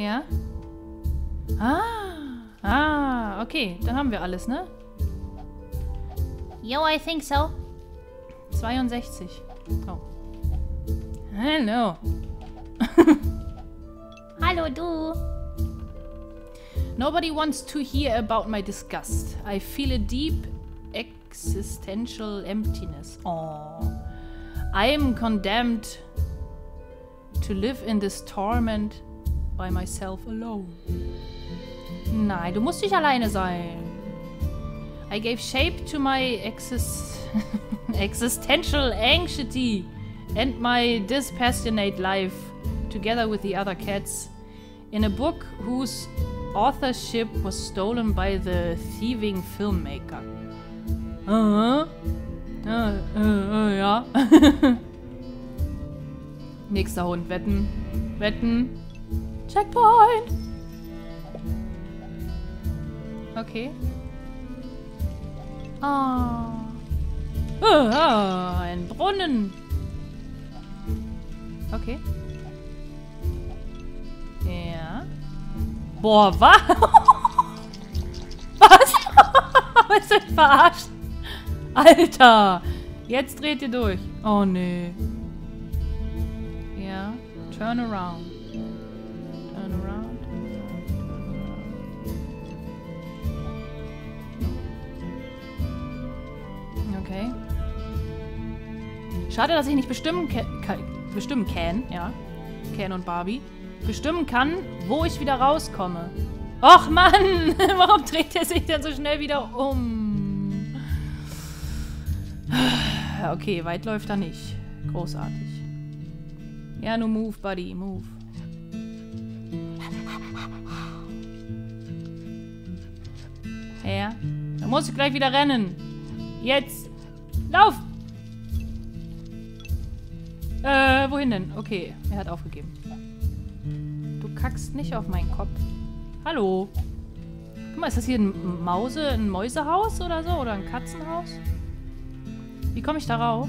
Ja. Ah. Ah, okay. Dann haben wir alles, ne? Yo, I think so. 62. Oh. Hallo. Hallo, du. Nobody wants to hear about my disgust. I feel a deep existential emptiness. Oh. I am condemned to live in this torment by myself alone. Nein, du musst nicht alleine sein. I gave shape to my exis existential anxiety and my dispassionate life together with the other cats in a book whose authorship was stolen by the thieving filmmaker. Uh-huh. Uh, uh, uh, ja. Nächster Hund. Wetten. Wetten. Checkpoint. Okay. Ah. Ah, ein Brunnen. Okay. Ja. Boah, was? was? Willst du mich verarscht? Alter! Jetzt dreht ihr durch. Oh, nee. Ja. Turn around. Okay. Schade, dass ich nicht bestimmen, ka ka bestimmen kann, ja. Ken und Barbie. Bestimmen kann, wo ich wieder rauskomme. Och Mann! Warum dreht er sich denn so schnell wieder um? Okay, weit läuft er nicht. Großartig. Ja, nur move, buddy, move. Ja, da muss ich gleich wieder rennen. Jetzt. Lauf! Äh, wohin denn? Okay, er hat aufgegeben. Du kackst nicht auf meinen Kopf. Hallo. Guck mal, ist das hier ein Mause, ein Mäusehaus oder so? Oder ein Katzenhaus? Wie komme ich darauf?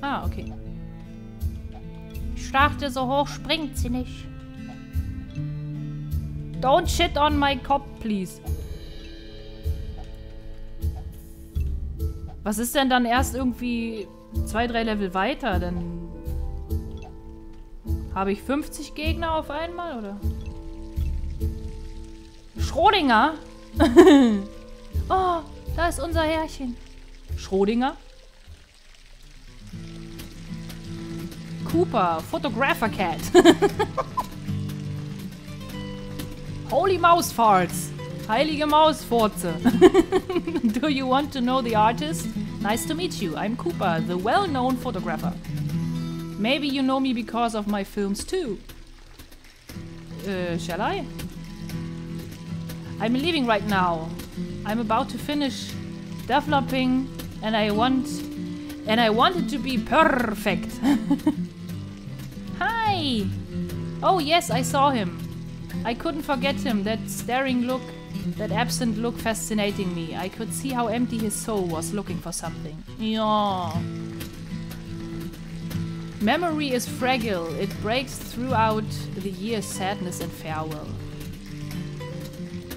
Ah, okay. Ich dachte, so hoch springt sie nicht. Don't shit on my cop, please. Was ist denn dann erst irgendwie zwei, drei Level weiter? Dann habe ich 50 Gegner auf einmal, oder? Schrödinger? oh, da ist unser Herrchen. Schrödinger? Cooper, Photographer Cat. Holy Mouse Farts. Heilige Mausfurze. Do you want to know the artist? Nice to meet you. I'm Cooper, the well-known photographer. Maybe you know me because of my films too. Uh, shall I? I'm leaving right now. I'm about to finish developing and I want and I want it to be perfect. Hi! Oh yes, I saw him. I couldn't forget him, that staring look, that absent look fascinating me. I could see how empty his soul was looking for something. Yeah. Memory is fragile. It breaks throughout the year's sadness and farewell.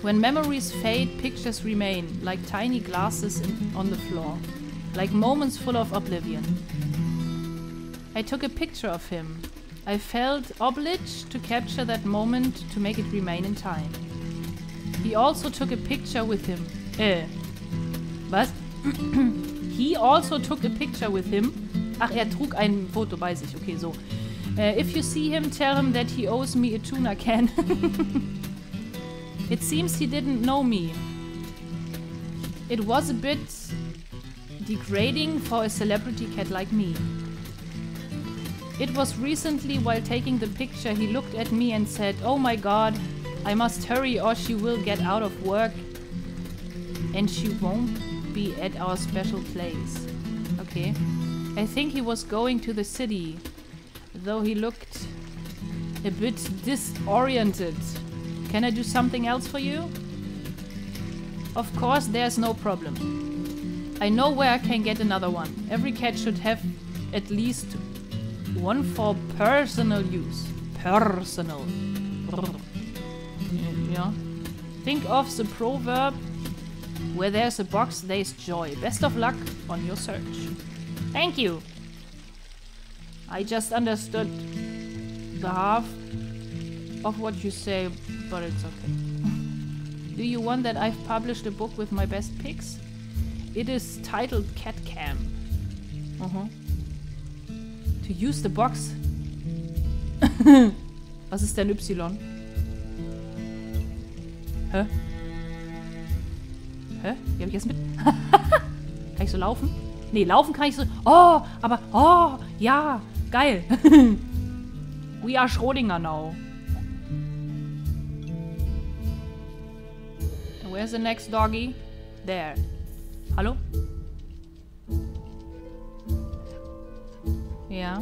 When memories fade, pictures remain, like tiny glasses in, on the floor, like moments full of oblivion. I took a picture of him. I felt obliged to capture that moment to make it remain in time. He also took a picture with him. Äh. Was? he also took a picture with him. Ach, er trug ein Foto bei sich. Okay, so. Uh, if you see him, tell him that he owes me a tuna can. it seems he didn't know me. It was a bit degrading for a celebrity cat like me. It was recently while taking the picture he looked at me and said, Oh my god, I must hurry or she will get out of work and she won't be at our special place. Okay. I think he was going to the city, though he looked a bit disoriented. Can I do something else for you? Of course, there's no problem. I know where I can get another one. Every cat should have at least One for personal use. Personal. Ja. Think of the proverb Where there's a box, there's joy. Best of luck on your search. Thank you. I just understood the half of what you say, but it's okay. Do you want that I've published a book with my best picks? It is titled Cat Cam. Uh -huh. To use the box. Was ist denn Y? Hä? Hä? Wie hab ich jetzt mit? kann ich so laufen? Nee, laufen kann ich so. Oh, aber. Oh, ja. Geil. We are Schrödinger now. Where's the next doggy? There. Hallo? Ja.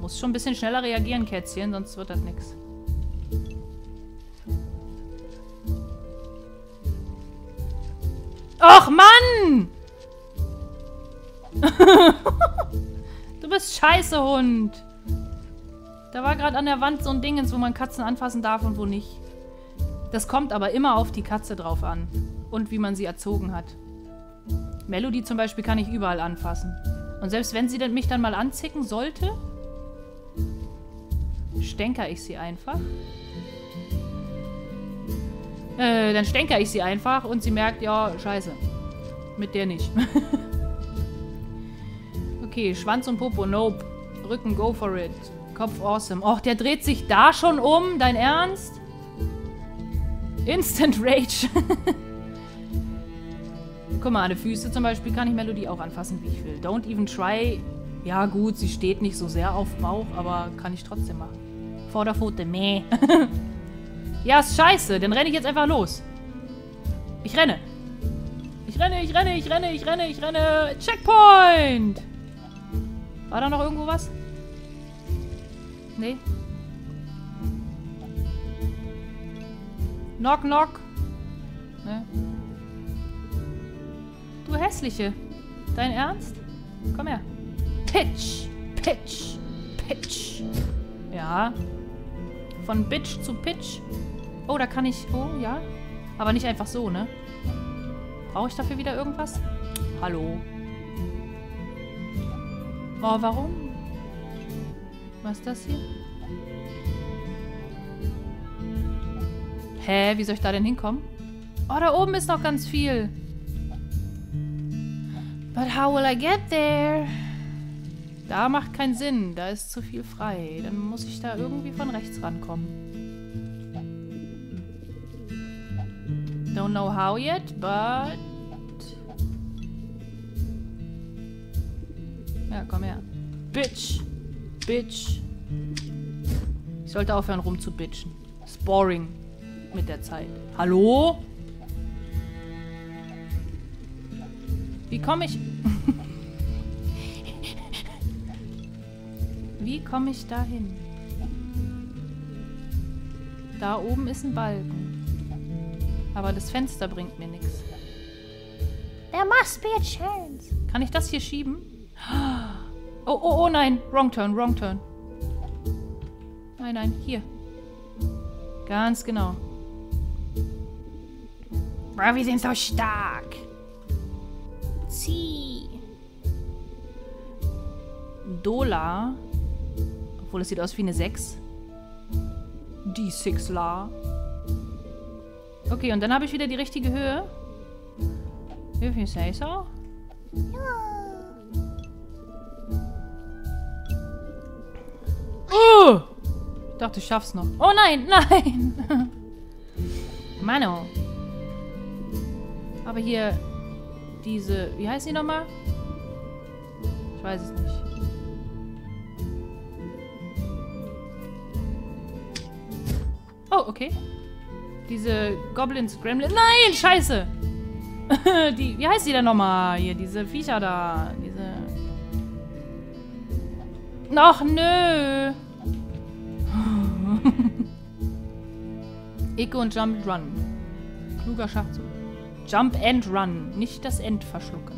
Muss schon ein bisschen schneller reagieren, Kätzchen, sonst wird das nichts. Och, Mann! du bist scheiße, Hund. Da war gerade an der Wand so ein Dingens, wo man Katzen anfassen darf und wo nicht. Das kommt aber immer auf die Katze drauf an. Und wie man sie erzogen hat. Melody zum Beispiel kann ich überall anfassen. Und selbst wenn sie mich dann mal anzicken sollte, stänker ich sie einfach. Äh, dann stänker ich sie einfach und sie merkt, ja, scheiße. Mit der nicht. okay, Schwanz und Popo, nope. Rücken, go for it. Kopf, awesome. Och, der dreht sich da schon um? Dein Ernst? Instant Rage. Guck mal, an die Füße zum Beispiel kann ich Melodie auch anfassen, wie ich will. Don't even try. Ja gut, sie steht nicht so sehr auf Bauch, aber kann ich trotzdem machen. Vorderpfote, meh. ja, ist scheiße. Dann renne ich jetzt einfach los. Ich renne. Ich renne, ich renne, ich renne, ich renne, ich renne. Checkpoint! War da noch irgendwo was? Nee. Knock, knock. Ne? Du hässliche. Dein Ernst? Komm her. Pitch, pitch, pitch. Ja. Von Bitch zu Pitch. Oh, da kann ich... Oh, ja. Aber nicht einfach so, ne? Brauche ich dafür wieder irgendwas? Hallo. Oh, warum? Was ist das hier? Hä, wie soll ich da denn hinkommen? Oh, da oben ist noch ganz viel. But how will I get there? Da macht keinen Sinn. Da ist zu viel frei. Dann muss ich da irgendwie von rechts rankommen. Don't know how yet, but... Ja, komm her. Bitch. Bitch. Ich sollte aufhören rumzubitchen. Ist boring mit der Zeit. Hallo? Wie komme ich... Wie komme ich da hin? Da oben ist ein Balken. Aber das Fenster bringt mir nichts. There must be a chance. Kann ich das hier schieben? Oh, oh, oh nein. Wrong turn, wrong turn. Nein, nein, hier. Ganz genau. Bro, wir sind so stark. Zieh. Dola. Obwohl, es sieht aus wie eine 6. Die 6 La. Okay, und dann habe ich wieder die richtige Höhe. If you say so. Oh! Ich dachte, ich schaff's noch. Oh nein, nein! Mano. Aber hier diese... Wie heißt die nochmal? Ich weiß es nicht. Oh, okay. Diese Goblins, Gremlins... Nein, scheiße! die, wie heißt die denn nochmal? Hier, diese Viecher da. Diese... Ach, nö. Eco und Jump Run. Kluger Schachzug. Jump and Run. Nicht das End verschlucken.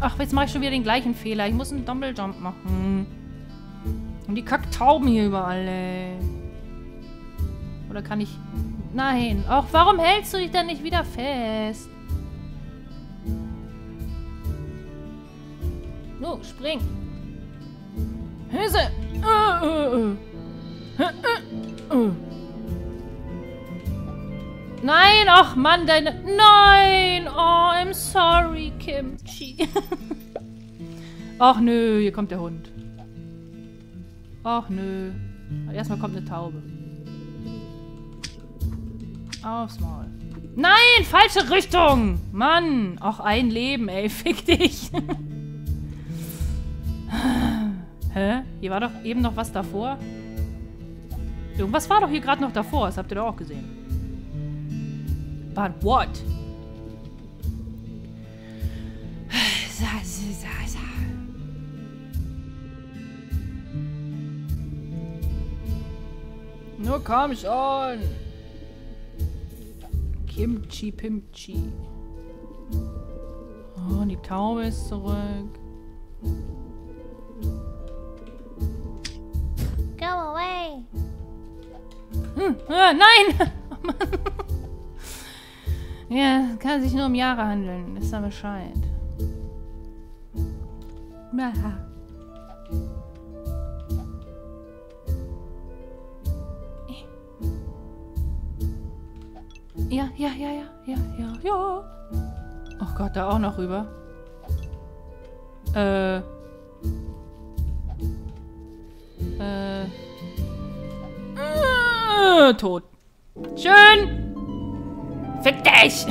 Ach, jetzt mache ich schon wieder den gleichen Fehler. Ich muss einen Double Jump machen. Und die Kacktauben hier überall, ey. Oder kann ich... Nein. Ach, warum hältst du dich denn nicht wieder fest? No, spring. Hüse. Nein, ach Mann, deine... Nein! Oh, I'm sorry, Kimchi. ach nö, hier kommt der Hund. Ach nö. Erstmal kommt eine Taube. Aufs Maul. Nein, falsche Richtung! Mann! Ach, ein Leben, ey. Fick dich. Hä? Hier war doch eben noch was davor. Irgendwas war doch hier gerade noch davor. Das habt ihr doch auch gesehen. But what? Nur komm schon. Kimchi Pimchi. Oh, die Taube ist zurück. Go away. Hm, ah, nein! ja, kann sich nur um Jahre handeln. Ist da Bescheid. Aha. Ja, ja, ja, ja, ja, ja, ja. Oh Gott, da auch noch rüber. Äh. Äh. äh tot. Schön. Fick dich.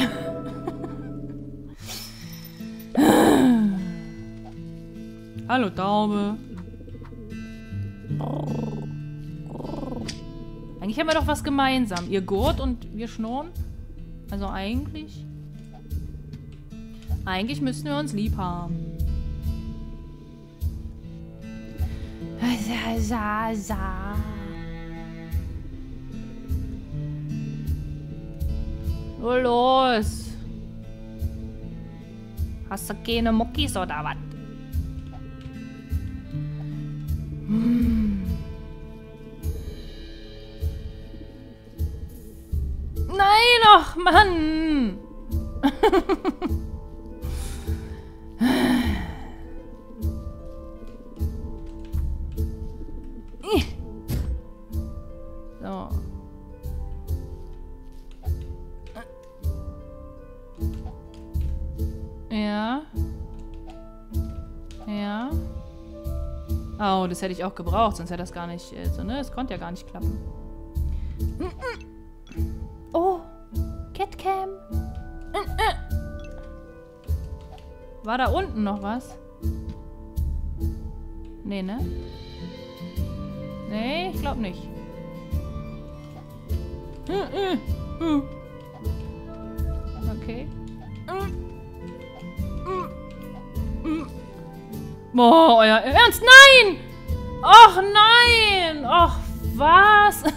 Hallo, Taube. Eigentlich haben wir doch was gemeinsam. Ihr Gurt und wir Schnurren. Also eigentlich... Eigentlich müssten wir uns lieb haben. Sa, sa, sa. Nur los. Hast du keine Muckis oder was? Hm. Nein, ach Mann. so. Ja. Ja. Oh, das hätte ich auch gebraucht, sonst hätte das gar nicht, also, ne, es konnte ja gar nicht klappen. War da unten noch was? Nee, ne? Nee, ich glaube nicht. Okay. Boah, euer Ernst? Nein! Och, nein! Och, was?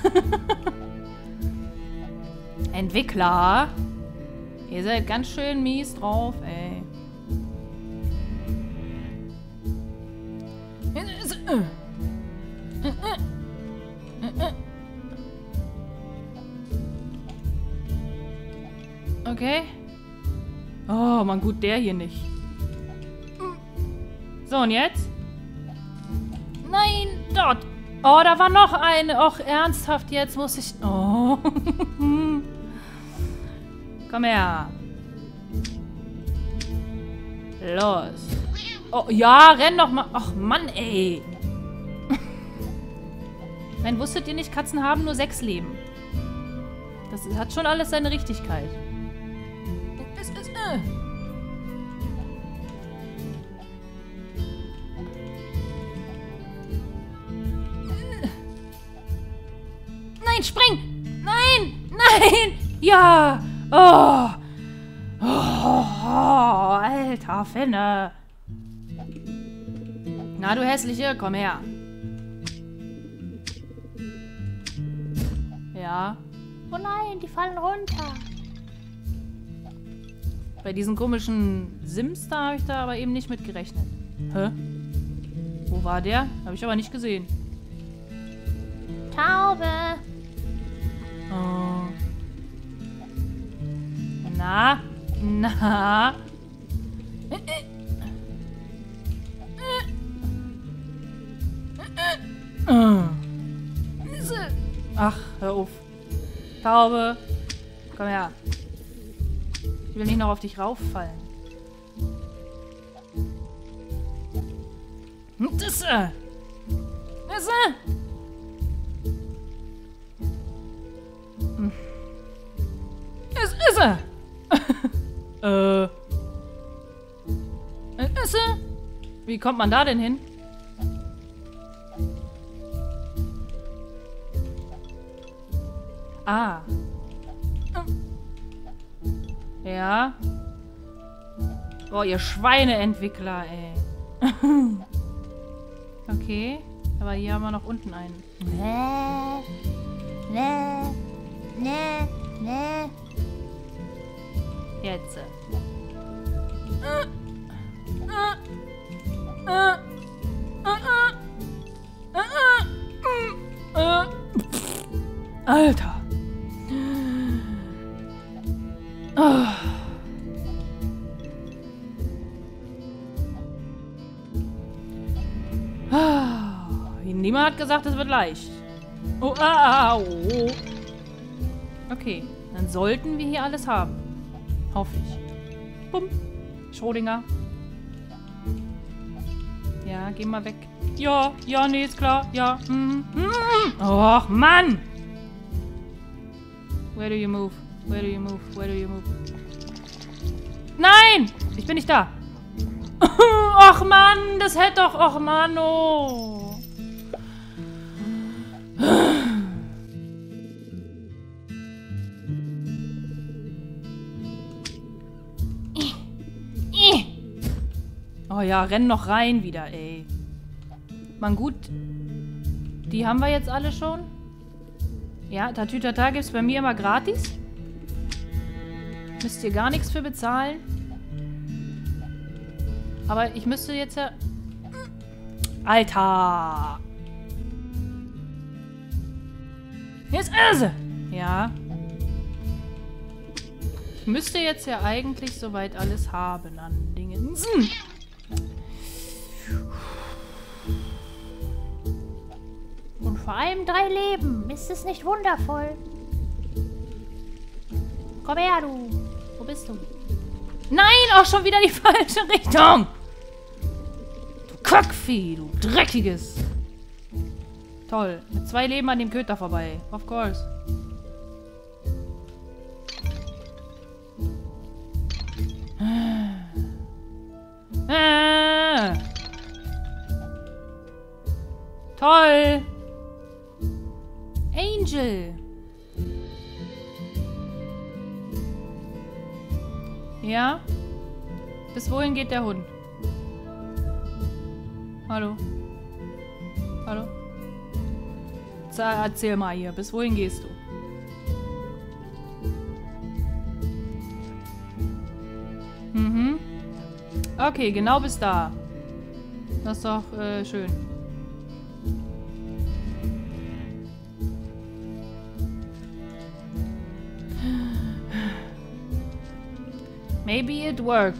Entwickler. Ihr seid ganz schön mies drauf, ey. Okay. Oh, man, gut, der hier nicht. So, und jetzt? Nein, dort. Oh, da war noch eine. Och, ernsthaft, jetzt muss ich... Oh. Komm her. Los. Oh, ja, renn doch mal. Ach, Mann, ey. Nein, wusstet ihr nicht, Katzen haben nur sechs Leben. Das hat schon alles seine Richtigkeit. Äh. Nein, spring! Nein! Nein! Ja! Oh! Oh, alter Finne! Na, du hässliche, komm her. Ja. Oh nein, die fallen runter. Bei diesen komischen Sims da habe ich da aber eben nicht mit gerechnet. Hä? Wo war der? Habe ich aber nicht gesehen. Taube. Oh. Na? Na? Ach, hör auf. Taube. Komm her. Ich will nicht noch auf dich rauffallen. Ist er. Es ist er. äh. Es ist er. Wie kommt man da denn hin? Ah. Ja. Boah, ihr Schweineentwickler, ey. okay. Aber hier haben wir noch unten einen. Nee. Nee. Nee. Nee. Jetzt. Alter. Hat gesagt, es wird leicht. Oh, ah, oh. Okay, dann sollten wir hier alles haben. Hoffe ich. Bumm. Schrödinger. Ja, geh mal weg. Ja, ja, nee, ist klar. Ja. Mm, mm. Och, Mann! Where do you move? Where do you move? Where do you move? Nein! Ich bin nicht da. Och, Mann, das hätte doch... Och, Mann, oh. Oh ja, renn noch rein wieder, ey. Man gut. Die haben wir jetzt alle schon. Ja, Tatütata gibt es bei mir immer gratis. Müsst ihr gar nichts für bezahlen. Aber ich müsste jetzt ja... Alter! Jetzt ist sie! Ja. Ich müsste jetzt ja eigentlich soweit alles haben an Dingen. Und vor allem drei Leben. Ist es nicht wundervoll? Komm her, du. Wo bist du? Nein, auch schon wieder die falsche Richtung. Du Kackvieh, du dreckiges. Toll. Mit zwei Leben an dem Köter vorbei. Of course. Ah. Toll. Angel. Ja? Bis wohin geht der Hund? Hallo? Hallo? Erzähl mal hier, bis wohin gehst du? Mhm. Okay, genau bis da. Das ist doch äh, schön. Maybe it works.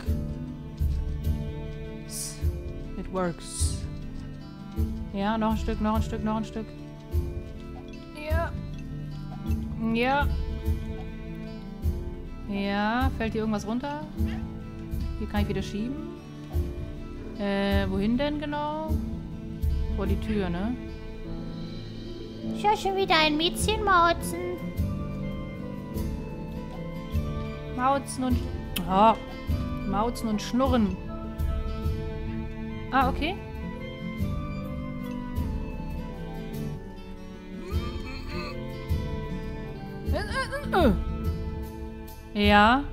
It works. Ja, noch ein Stück, noch ein Stück, noch ein Stück. Ja. Ja, fällt hier irgendwas runter? Hier kann ich wieder schieben. Äh, wohin denn genau? Vor die Tür, ne? Ich höre schon wieder ein Mädchen mauzen. Mauzen und... Oh, mauzen und schnurren. Ah, okay. Ja.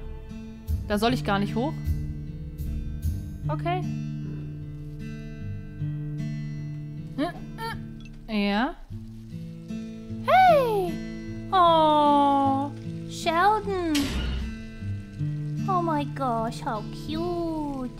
Da soll ich gar nicht hoch. Okay. Ja. Hey! Oh, Sheldon. Oh my gosh, how cute.